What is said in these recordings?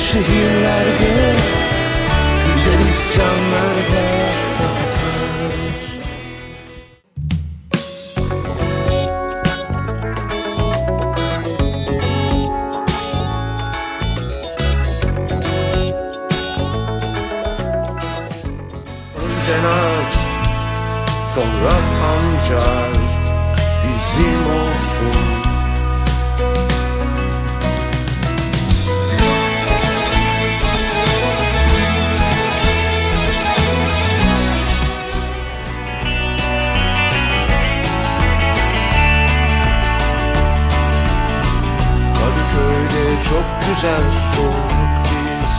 şehirlerde Güzel isyanlar var Önceler sonra pancar bizim olsun güzel solduk biz.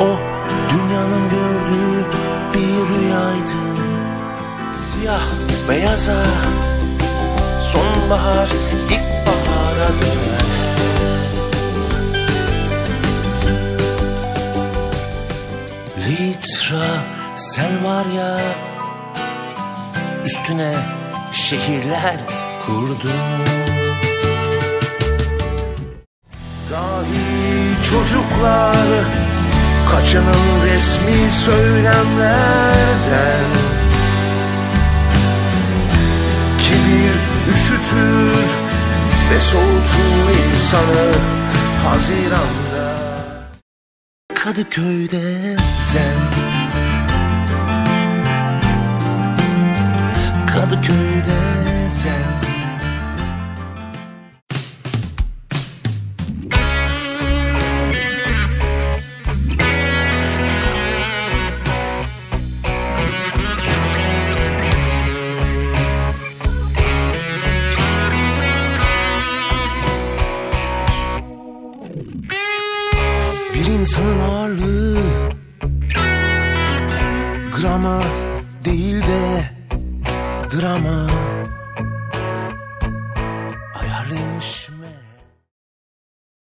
O dünyanın gördüğü bir rüyaydı. Siyah beyaza Sonbahar ilkbahara döner Litra sen var ya Üstüne şehirler kurdun. Dahi çocuklar Kaçının resmi söylemlerden. Kibir üşütür ve soğutur insanı Haziranda Kadıköy'de sen insanın ağırlığı. Grama değil de drama